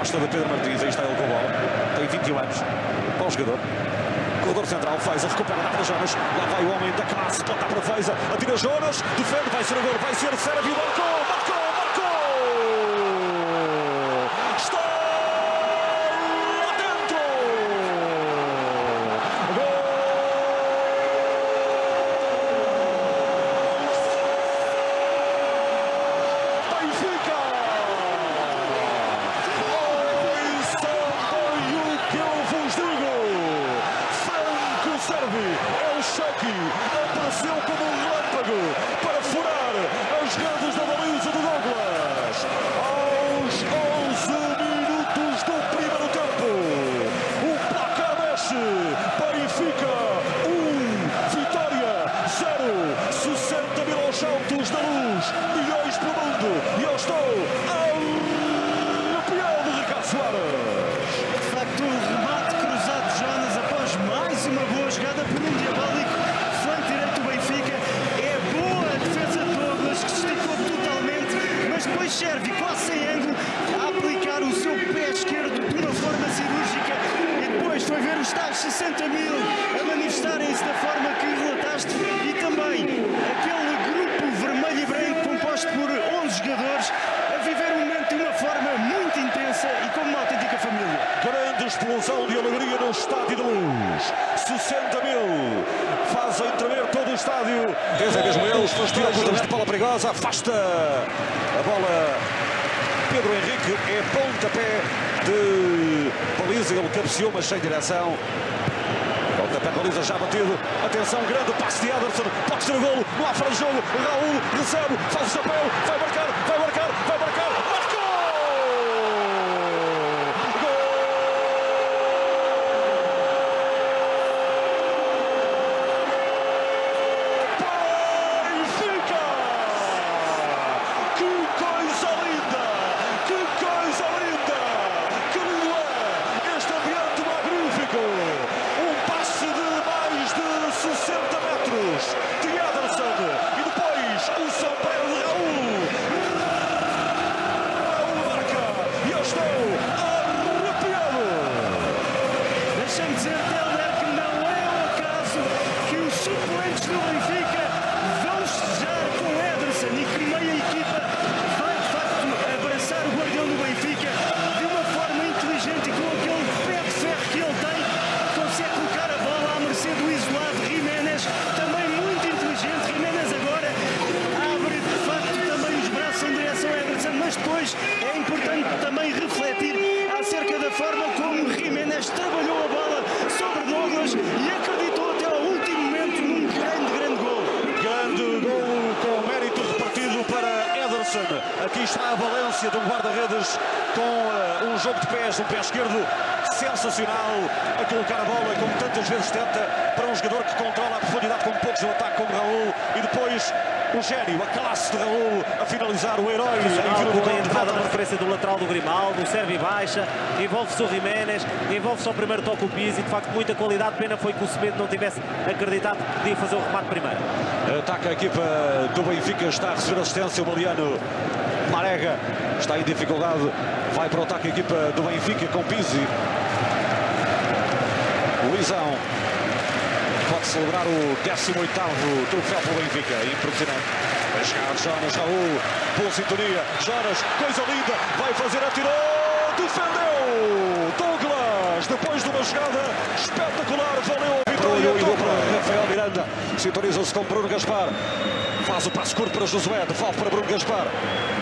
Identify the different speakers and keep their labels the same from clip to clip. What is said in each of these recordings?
Speaker 1: aposta de Pedro Martins, aí está ele com a bola. Tem 21 anos. Bom jogador. Corredor central, Feiza, recupera, dá para Jonas. Lá vai o homem da classe, bota para Feiza, atira Jonas, defende, vai ser o gol, vai ser Sérgio, marcou! Está lá dentro! Gol! Benfica! Ouçam bem o que eu vos digo! Franco Servi, El Shaki, apareceu como um relâmpago para furar as redes da baliza do Douglas. Aos 11 minutos do primeiro tempo, o placar mexe. Benfica 1, Vitória 0, 60 mil aos altos da luz, milhões pelo mundo. E eu estou arrepiado, Ricardo Soares.
Speaker 2: De facto, o remate cruzado de Jonas após mais uma boa jogada por um diabólico flanco direito do Benfica. É boa a defesa de Douglas, que se esticou totalmente, mas depois serve quase sem ângulo a aplicar o seu pé esquerdo de uma forma cirúrgica e depois foi ver os tais 60 mil a manifestarem-se da forma que relataste e também aquele grupo vermelho e branco composto por 11 jogadores a viver um momento de uma forma muito intensa e como uma autêntica família.
Speaker 1: Grande explosão de alegria no estádio de luz. 60 mil fazem tremer todo o estádio. Tens é mesmo eles, tira o cruzamento, bola perigosa, afasta a bola. Pedro Henrique é pontapé de baliza, ele cabeceou, mas sem direção. Pontapé de baliza já batido. Atenção, grande passe de Ederson. Pode ser o golo, não há fora de jogo. Raul recebe, faz o chapéu, vai marcar, vai marcar, vai marcar. Marcou! Benfica! Que coisa linda! Que coisa linda! Que lindo é este ambiente magnífico! Um passe de mais de 60 metros de Ederson e depois o Sampaio de Raul. Raul marca e eu estou arrepiado!
Speaker 2: Deixa-me dizer, Telner, que não é o acaso que os suplentes do Benfica vão festejar com Ederson e que meia equipa vai de facto abraçar o guardião do Benfica de uma forma inteligente e com aquele pé de ferro que ele tem, consegue colocar a bola à mercê do isolado Jiménez, também muito inteligente. Jiménez agora abre de facto também os braços em direção a Ederson, mas depois é importante também refletir acerca da forma como Jiménez trabalhou a bola sobre Douglas e acreditou até ao último momento num grande, grande gol.
Speaker 1: Grande gol com mérito repartido para Ederson. Aqui a valência de um guarda-redes com eh, um jogo de pés, um pé esquerdo sensacional a colocar a bola como tantas vezes tenta para um jogador que controla a profundidade com poucos no ataque como Raul e depois o gênio, a classe de Raul a finalizar o herói do
Speaker 3: com a entrada na referência do lateral do Grimaldo, serve e baixa, envolve-se o Jiménez, envolve-se ao primeiro toque o Pizzi, de facto muita qualidade, pena foi que o Semedo não tivesse acreditado que podia fazer o remate primeiro.
Speaker 1: Ataca a equipa do Benfica, está a receber assistência o Maliano Marega, está em dificuldade, vai para o ataque a equipa do Benfica com Pizzi. Luizão. Pode celebrar o 18º troféu pelo Benfica, impressionante. Vai chegar Jonas, Raul, boa sintonia, Jonas, coisa linda, vai fazer, atirou, defendeu, Douglas, depois de uma jogada espetacular, valeu a vitória, Rafael Miranda, sintoniza-se com Bruno Gaspar, faz o passo curto para Josué, devolve para Bruno Gaspar,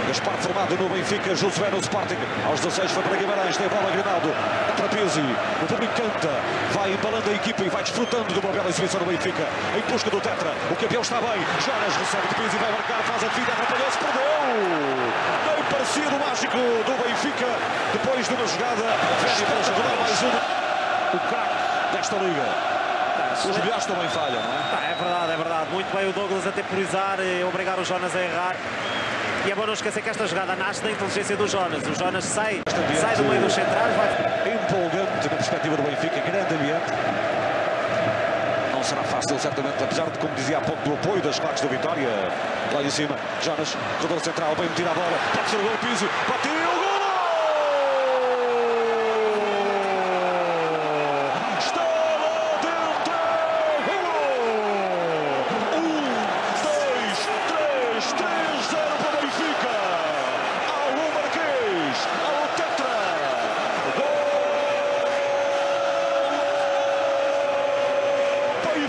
Speaker 1: Gaspar formado no Benfica, Josué no Sporting, aos 16 foi para Guimarães, tem bola Grinaldo, para Pizzi, o público canta, vai embalando a equipa e vai desfrutando de uma bela exibição no Benfica, em busca do Tetra, o campeão está bem, Jonas recebe de Pizzi, vai marcar, faz a fita, atrapalhou-se, perdeu, nem parecia do mágico do Benfica, depois de uma jogada, espetacular, mais uma, o craque desta liga, os melhores também falham, não é?
Speaker 3: Tá, é verdade, é verdade. Muito bem o Douglas a temporizar e obrigar o Jonas a errar. E é bom não esquecer que esta jogada nasce da inteligência do Jonas. O Jonas sai, sai do meio dos centrais, vai
Speaker 1: empolgante na perspectiva do Benfica, grande ambiente. Não será fácil, certamente, apesar de, como dizia há pouco, do apoio das claques do Vitória. Lá em cima, Jonas, corredor central, bem metido a bola, pode ser o gol, Pizzi, bateu,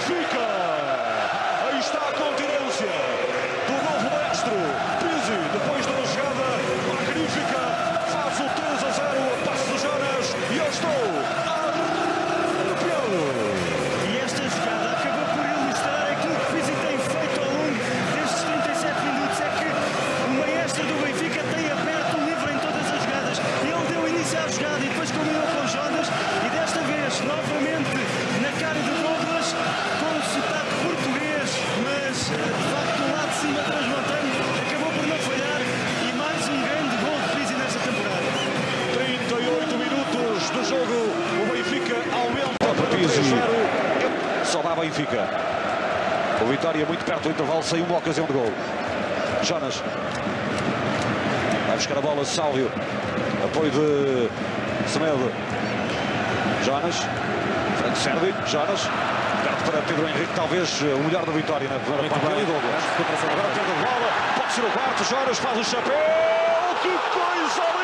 Speaker 1: Benfica. Aí está a continência do novo maestro. Perto do intervalo, saiu uma ocasião de gol. Jonas. Vai buscar a bola, Sálvio. Apoio de Semedo. Jonas. Franco Servi. Jonas. Perto para Pedro Henrique, talvez o melhor da Vitória na primeira
Speaker 3: Muito
Speaker 1: parte.
Speaker 3: bem.
Speaker 1: Douglas. Agora perde a bola. Pode ser o quarto. Jonas faz o chapéu. Que coisa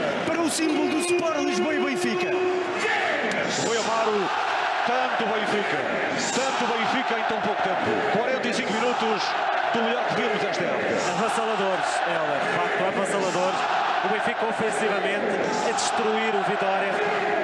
Speaker 2: para o símbolo do Sport Lisboa e Benfica.
Speaker 1: Foi Amaro, tanto Benfica, tanto Benfica em tão pouco tempo. 45 minutos do melhor que vimos esta época.
Speaker 3: Avassaladores, Helder, de facto, avassaladores. O Benfica ofensivamente a destruir o Vitória.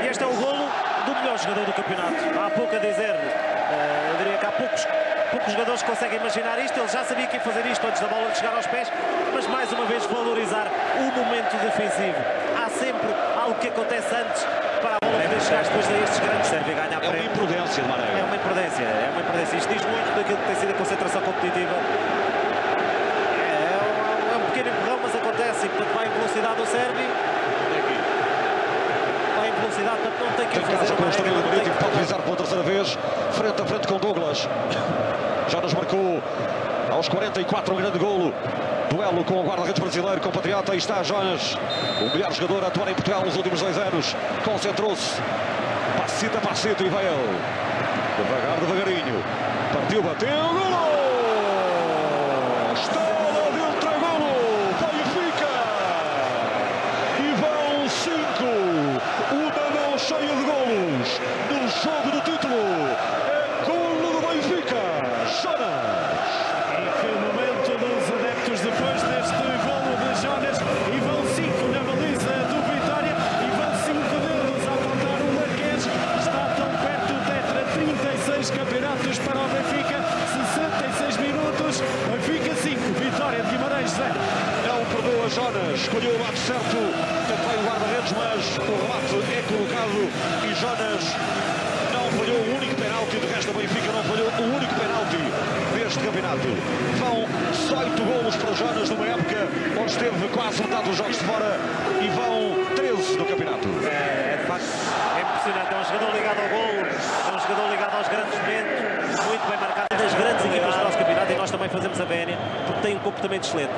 Speaker 3: E este é o golo do melhor jogador do campeonato. Há pouco a dizer, eh, eu diria que há poucos, poucos jogadores conseguem imaginar isto. Ele já sabia que ia fazer isto antes da bola chegar aos pés, mas mais uma vez valorizar o momento defensivo. Há sempre algo que acontece antes para a bola poder chegar depois a estes grandes serve ganhar
Speaker 1: É uma imprudência de
Speaker 3: É uma imprudência, é uma imprudência. Isto diz muito daquilo que tem sido a concentração competitiva. É um, é um pequeno empurrão, mas acontece. E portanto vai em velocidade o Servi. Vai em velocidade, portanto não tem que fazer.
Speaker 1: com o
Speaker 3: Marega,
Speaker 1: Estrela
Speaker 3: não tem
Speaker 1: Marítimo,
Speaker 3: que
Speaker 1: pode pisar pela terceira vez, frente a frente com Douglas. Jonas marcou aos 44 um grande golo. Duelo com o guarda-redes brasileiro, compatriota. Aí está Jonas, o melhor jogador a atuar em Portugal nos últimos dois anos. Concentrou-se, passito a passito e vai ele. Devagar, devagarinho. Partiu, bateu, golo! Está lá dentro, é golo! Benfica! E vão cinco! Uma mão cheia de golos no jogo do título. É golo do Benfica! Jonas!
Speaker 2: E que momento dos adeptos depois deste golo de Jonas e vão cinco na baliza do Vitória e vão cinco deles a apontar o Marquês está tão perto o Tetra 36 campeonatos para o Benfica 66 minutos Benfica 5, Vitória 0
Speaker 1: Não perdoa Jonas, escolheu o lado certo, também o guarda-redes, mas o remate é colocado e Jonas não falhou o único penalti, de resto o Benfica não falhou o único penalti deste campeonato. Vão 18 golos para Jonas numa época onde esteve quase metade dos jogos de fora e vão 13 do campeonato.
Speaker 3: É, é de facto é impressionante. É um jogador ligado ao golo, é um jogador ligado aos grandes momentos, muito bem marcado. Das grandes equipas do nosso campeonato e nós também fazemos a vénia porque tem um comportamento excelente.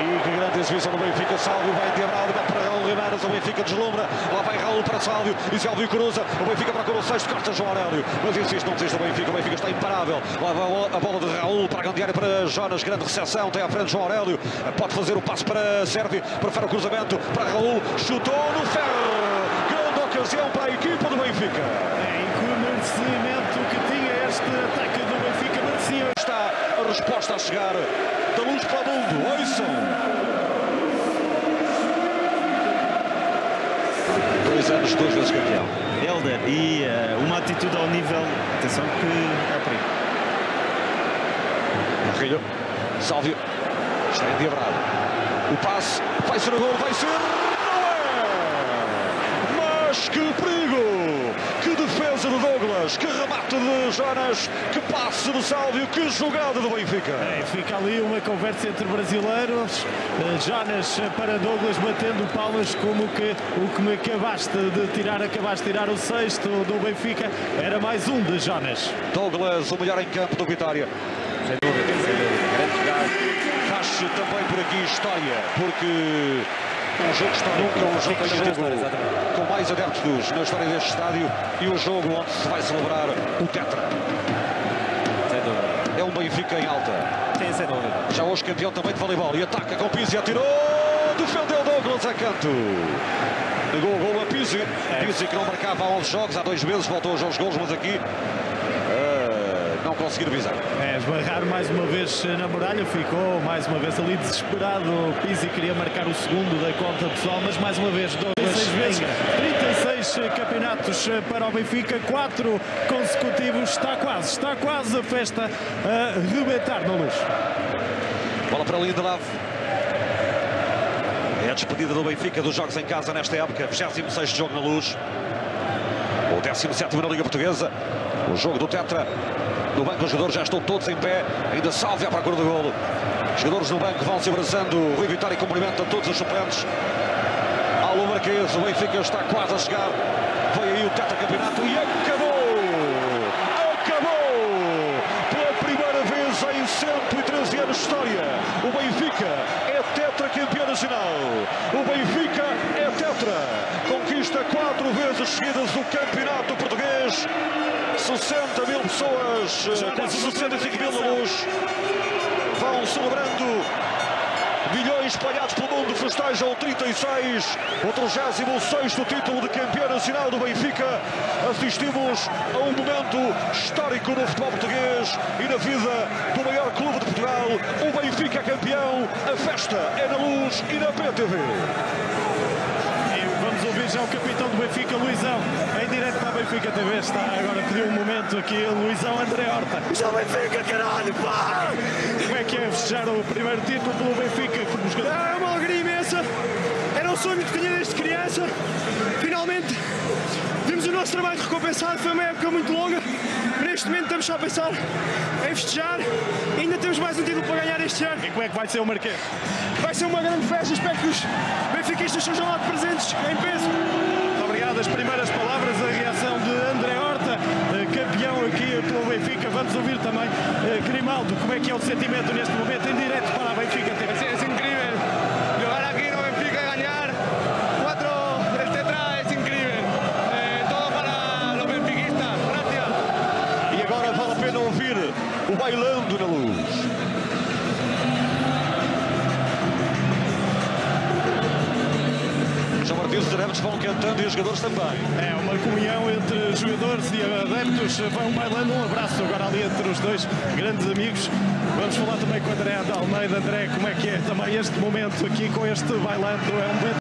Speaker 1: E que grande exibição do Benfica. Sálvio vai diagonal, bate para Raul Ribeiro. O Benfica deslumbra. Lá vai Raul para Sálvio. E Sálvio cruza. O Benfica procura o sexto. Corta João Aurélio. Mas insiste, não desiste o Benfica. O Benfica está imparável. Lá vai a bola de Raul para a grande área para Jonas. Grande recepção. Tem à frente João Aurélio. Pode fazer o passo para Sérvio. Prefere o cruzamento para Raul. Chutou no ferro. Grande ocasião para a equipa do Benfica.
Speaker 2: Em que merecimento que tinha este ataque do Benfica merecia
Speaker 1: resposta a chegar da luz para o mundo. Ouçam. Dois anos, duas vezes campeão.
Speaker 4: Helder e eh, uma atitude ao nível. Atenção que é aí.
Speaker 1: Carrilho, Sálvio, está endiabrado. O passe, vai ser o gol, vai ser. Não é! Mas que perigo! Douglas, que remate de Jonas, que passe de Sálvio, que jogada do Benfica.
Speaker 2: É, fica ali uma conversa entre brasileiros. Eh, Jonas para Douglas batendo palmas como que o que me acabaste de tirar, acabaste de tirar o sexto do Benfica. Era mais um de Jonas.
Speaker 1: Douglas, o melhor em campo do Vitória.
Speaker 3: Sem dúvida, sem dúvida. Grande jogada.
Speaker 1: Faz também por aqui história, porque um jogo histórico é um jogo,
Speaker 3: história, exatamente.
Speaker 1: com mais adeptos na história deste estádio e o jogo onde se vai celebrar o Tetra. É um Benfica em alta.
Speaker 3: Sim, sem dúvida.
Speaker 1: Já hoje campeão também de voleibol e ataca com Pizzi, atirou, defendeu Douglas a canto. O gol a Pizzi. Pizzi que não marcava há 11 jogos, há dois meses voltou aos 11 gols, mas aqui não conseguiu visar.
Speaker 5: É, esbarrar mais uma vez na muralha, ficou mais uma vez ali desesperado. O Pizzi queria marcar o segundo da conta pessoal, mas mais uma vez, 26 vezes, 36 campeonatos para o Benfica, 4 consecutivos. Está quase, está quase a festa a rebentar na luz.
Speaker 1: Bola para Lindelöf. É a despedida do Benfica dos jogos em casa nesta época. 26 jogo na luz. O 17 na Liga Portuguesa. O jogo do Tetra. No banco os jogadores já estão todos em pé. Ainda salve à procura do golo. Os jogadores no banco vão se abraçando. O Rui Vitória cumprimenta todos os suplentes. Alô Marquês, o Benfica está quase a chegar. Foi aí o Tetra Campeonato e acabou! Acabou! Pela primeira vez em 113 anos de história, o Benfica é Tetra campeão nacional. O Benfica é Tetra. Conquista quatro vezes seguidas o campeonato português. 60 mil pessoas, eh, quase 65 mil na luz, vão celebrando Milhões espalhados pelo mundo festejam o 36, o 36 título de campeão nacional do Benfica. Assistimos a um momento histórico no futebol português e na vida do maior clube de Portugal. O Benfica é campeão, a festa é na luz e na PTV.
Speaker 5: Vamos ouvir já o capitão do Benfica, Luizão, em direto para a Benfica TV. Está agora a pedir um momento aqui, Luizão André Horta.
Speaker 2: Já Benfica, caralho, pá!
Speaker 5: Como é que é festejar o primeiro título pelo Benfica como jogador?
Speaker 2: É uma alegria imensa. Era um sonho que tinha desde criança. Finalmente vimos o nosso trabalho recompensado. Foi uma época muito longa. Neste momento estamos só a pensar em festejar. Ainda temos mais um título para ganhar este ano.
Speaker 5: E como é que vai ser o Marquês?
Speaker 2: Vai ser uma grande festa. Espero que os benfiquistas sejam lá presentes em peso.
Speaker 5: Muito obrigado. As primeiras palavras, a reação de André Horta, eh, campeão aqui pelo Benfica. Vamos ouvir também eh, Grimaldo. Como é que é o sentimento neste momento em direto para a Benfica TV?
Speaker 6: Es, es increíble. Llegar
Speaker 1: adeptos vão cantando e os jogadores também.
Speaker 5: É uma comunhão entre jogadores e adeptos. Vão bailando um abraço agora ali entre os dois grandes amigos. Vamos falar também com o André de Almeida. André, como é que é também este momento aqui com este bailando? É um momento